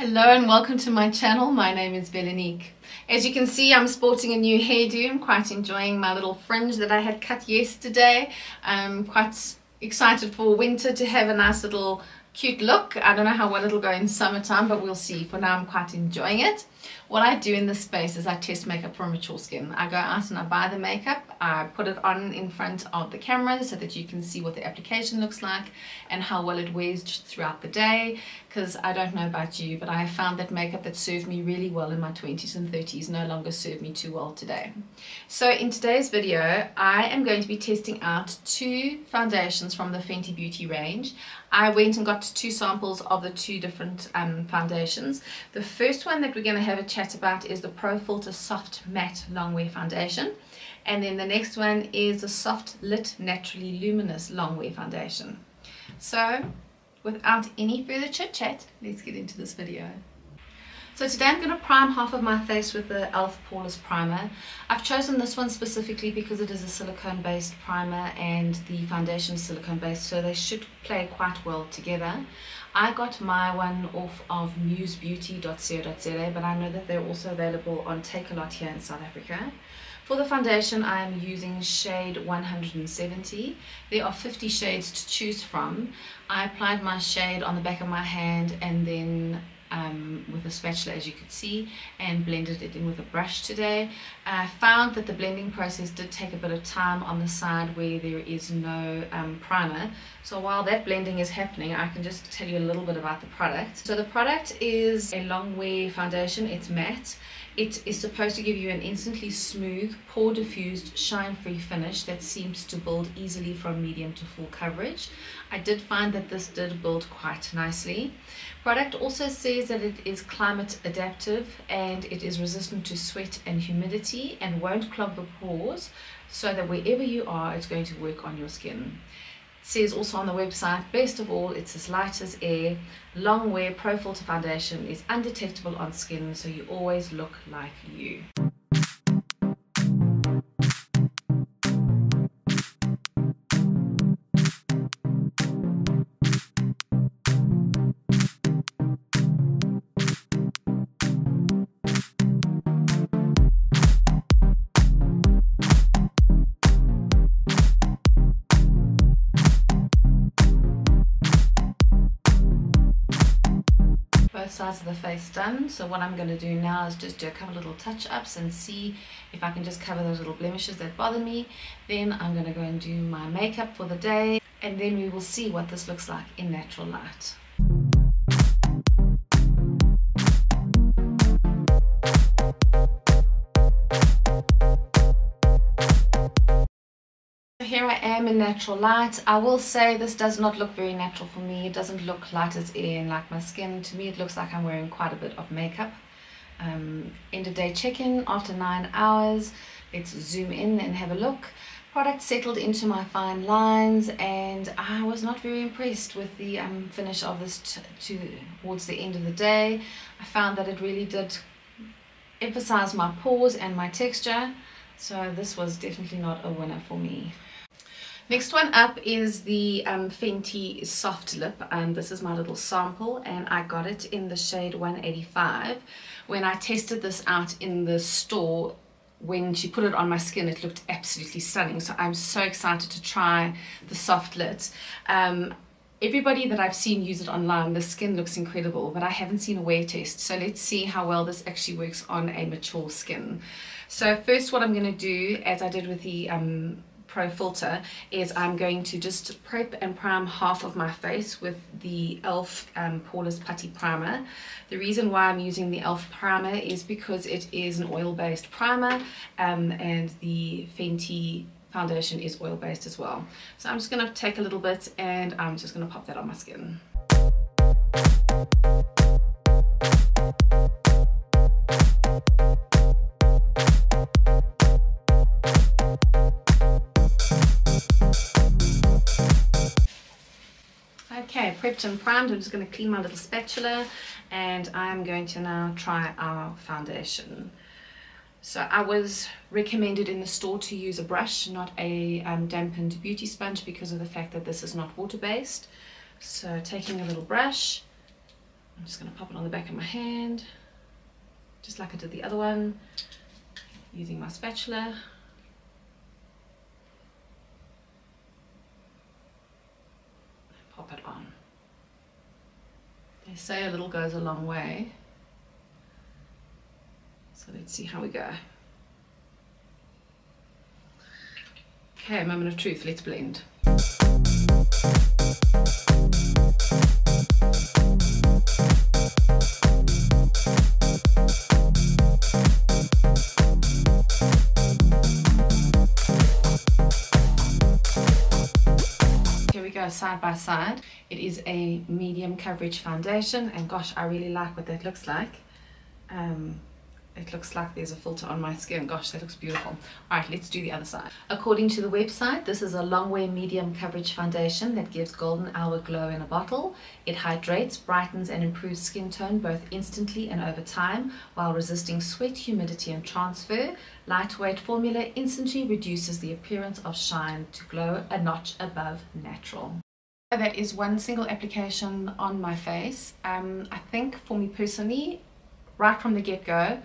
Hello and welcome to my channel. My name is Velanique. As you can see, I'm sporting a new hairdo. I'm quite enjoying my little fringe that I had cut yesterday. I'm quite excited for winter to have a nice little cute look. I don't know how well it'll go in summertime, but we'll see. For now, I'm quite enjoying it. What I do in this space is I test makeup for mature skin. I go out and I buy the makeup, I put it on in front of the camera so that you can see what the application looks like and how well it wears throughout the day because I don't know about you but I found that makeup that served me really well in my 20s and 30s no longer serve me too well today. So in today's video I am going to be testing out two foundations from the Fenty Beauty range. I went and got two samples of the two different um, foundations. The first one that we're going to have a chat about is the Pro Filt'r Soft Matte Longwear Foundation. And then the next one is the Soft'Lit Naturally Luminous Longwear Foundation. So, without any further chit chat, let's get into this video. So today I'm going to prime half of my face with the e.l.f. Poreless Primer. I've chosen this one specifically because it is a silicone based primer and the foundation is silicone based so they should play quite well together. I got my one off of musebeauty.co.za but I know that they're also available on Takealot here in South Africa. For the foundation I am using shade 170. There are 50 shades to choose from. I applied my shade on the back of my hand and then um, with a spatula as you could see and blended it in with a brush today. I found that the blending process did take a bit of time on the side where there is no um, primer so while that blending is happening I can just tell you a little bit about the product. So the product is a long wear foundation, it's matte. It is supposed to give you an instantly smooth, pore diffused, shine free finish that seems to build easily from medium to full coverage. I did find that this did build quite nicely. Product also says that it is climate adaptive and it is resistant to sweat and humidity and won't clog the pores so that wherever you are it's going to work on your skin. It says also on the website, best of all, it's as light as air. Long wear Pro Filt'r Foundation is undetectable on skin, so you always look like you. Sides of the face done so what I'm going to do now is just do a couple little touch-ups and see if I can just cover those little blemishes that bother me then I'm going to go and do my makeup for the day and then we will see what this looks like in natural light. Am in natural light. I will say this does not look very natural for me. It doesn't look light as and like my skin. To me it looks like I'm wearing quite a bit of makeup. Um, end of day check-in after nine hours. Let's zoom in and have a look. Product settled into my fine lines and I was not very impressed with the um, finish of this towards the end of the day. I found that it really did emphasize my pores and my texture. So this was definitely not a winner for me. Next one up is the um, Fenty Soft'Lit and this is my little sample and I got it in the shade 185. When I tested this out in the store when she put it on my skin it looked absolutely stunning so I'm so excited to try the soft lit. Um, everybody that I've seen use it online the skin looks incredible but I haven't seen a wear test so let's see how well this actually works on a mature skin. So first what I'm going to do as I did with the um, Pro Filt'r is I'm going to just prep and prime half of my face with the e.l.f. Um, Poreless Putty Primer. The reason why I'm using the e.l.f. primer is because it is an oil-based primer um, and the Fenty foundation is oil-based as well. So I'm just going to take a little bit and I'm just going to pop that on my skin. And primed. I'm just going to clean my little spatula and I'm going to now try our foundation. So I was recommended in the store to use a brush, not a um, dampened beauty sponge because of the fact that this is not water-based. So taking a little brush, I'm just going to pop it on the back of my hand, just like I did the other one, using my spatula. Pop it on. They say a little goes a long way. So let's see how we go. Okay, moment of truth, let's blend. Side by side. It is a medium coverage foundation and gosh, I really like what that looks like. Um, it looks like there's a filter on my skin. Gosh, that looks beautiful. All right, let's do the other side. According to the website, this is a long Longwear medium coverage foundation that gives golden hour glow in a bottle. It hydrates, brightens and improves skin tone both instantly and over time while resisting sweat, humidity and transfer. Lightweight formula instantly reduces the appearance of shine to glow a notch above natural. That is one single application on my face. Um, I think for me personally, right from the get-go,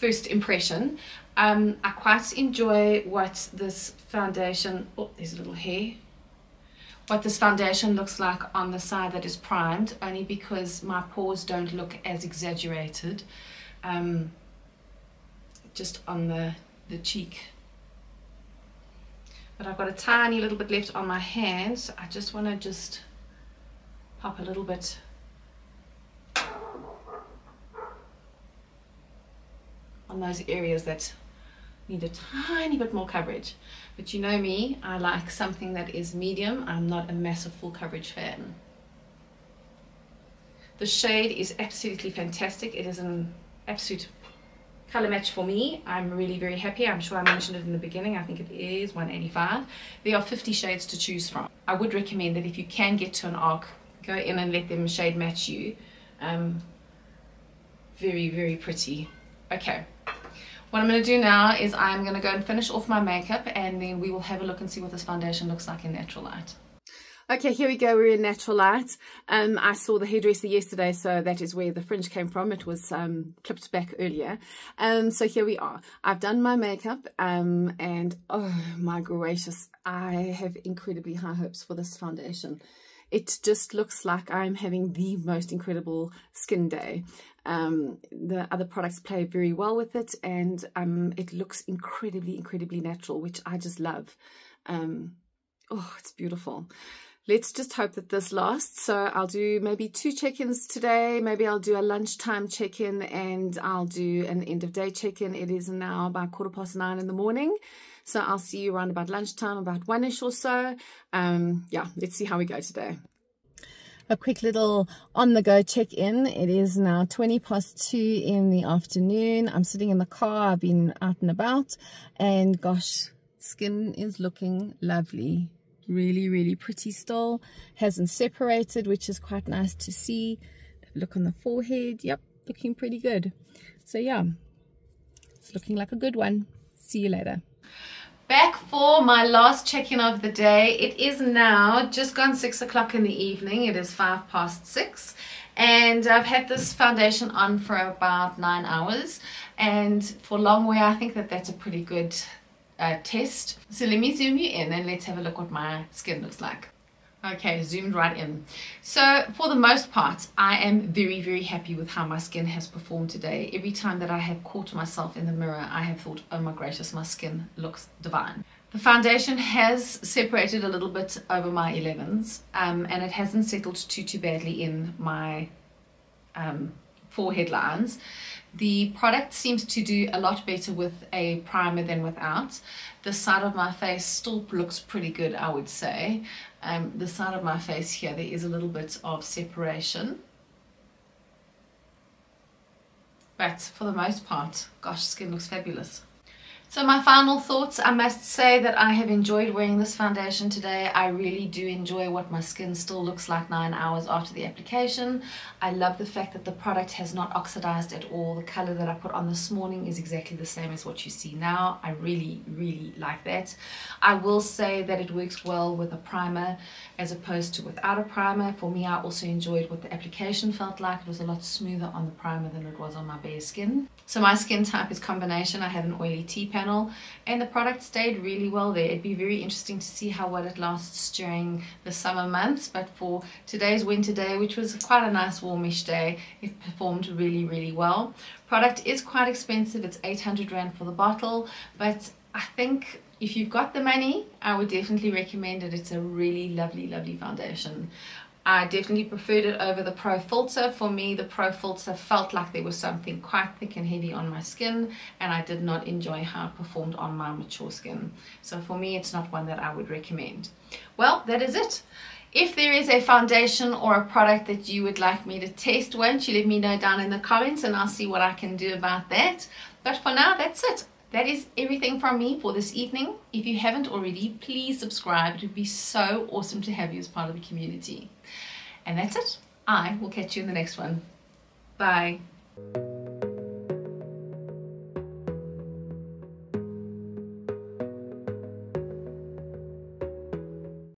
first impression. Um, I quite enjoy what this foundation, oh, there's a little hair, what this foundation looks like on the side that is primed, only because my pores don't look as exaggerated um, just on the, the cheek. But I've got a tiny little bit left on my hand, so I just want to just pop a little bit those areas that need a tiny bit more coverage. But you know me, I like something that is medium. I'm not a massive full coverage fan. The shade is absolutely fantastic. It is an absolute color match for me. I'm really very happy. I'm sure I mentioned it in the beginning. I think it is 185. There are 50 shades to choose from. I would recommend that if you can get to an ARC, go in and let them shade match you. Um, very, very pretty. Okay, what I'm going to do now is I'm going to go and finish off my makeup and then we will have a look and see what this foundation looks like in natural light. Okay, here we go. We're in natural light. Um, I saw the hairdresser yesterday, so that is where the fringe came from. It was um, clipped back earlier. Um, so here we are. I've done my makeup, um, and oh my gracious, I have incredibly high hopes for this foundation it just looks like I'm having the most incredible skin day. Um, the other products play very well with it and um, it looks incredibly, incredibly natural, which I just love. Um, oh, it's beautiful. Let's just hope that this lasts. So I'll do maybe two check-ins today. Maybe I'll do a lunchtime check-in and I'll do an end of day check-in. It is now about quarter past nine in the morning. So I'll see you around about lunchtime, about one-ish or so. Um, yeah, let's see how we go today. A quick little on-the-go check-in. It is now 20 past 2 in the afternoon. I'm sitting in the car. I've been out and about. And gosh, skin is looking lovely. Really, really pretty still. Hasn't separated, which is quite nice to see. Look on the forehead. Yep, looking pretty good. So yeah, it's looking like a good one. See you later back for my last check-in of the day. It is now just gone six o'clock in the evening. It is five past six. And I've had this foundation on for about nine hours. And for long wear I think that that's a pretty good uh, test. So let me zoom you in and let's have a look what my skin looks like Okay, zoomed right in. So for the most part, I am very, very happy with how my skin has performed today. Every time that I have caught myself in the mirror, I have thought, oh my gracious, my skin looks divine. The foundation has separated a little bit over my 11s um, and it hasn't settled too, too badly in my um, forehead lines. The product seems to do a lot better with a primer than without. The side of my face still looks pretty good, I would say. Um, the side of my face here, there is a little bit of separation. But for the most part, gosh, skin looks fabulous. So my final thoughts, I must say that I have enjoyed wearing this foundation today. I really do enjoy what my skin still looks like nine hours after the application. I love the fact that the product has not oxidized at all. The color that I put on this morning is exactly the same as what you see now. I really, really like that. I will say that it works well with a primer as opposed to without a primer. For me, I also enjoyed what the application felt like. It was a lot smoother on the primer than it was on my bare skin. So my skin type is combination. I had an oily T-pan panel and the product stayed really well there. It'd be very interesting to see how well it lasts during the summer months but for today's winter day which was quite a nice warmish day it performed really really well. Product is quite expensive. It's 800 Rand for the bottle but I think if you've got the money, I would definitely recommend it. It's a really lovely, lovely foundation. I definitely preferred it over the Pro Filt'r. For me, the Pro Filt'r felt like there was something quite thick and heavy on my skin and I did not enjoy how it performed on my mature skin. So for me, it's not one that I would recommend. Well, that is it. If there is a foundation or a product that you would like me to test, won't you let me know down in the comments and I'll see what I can do about that. But for now, that's it. That is everything from me for this evening. If you haven't already, please subscribe. It would be so awesome to have you as part of the community. And that's it. I will catch you in the next one. Bye.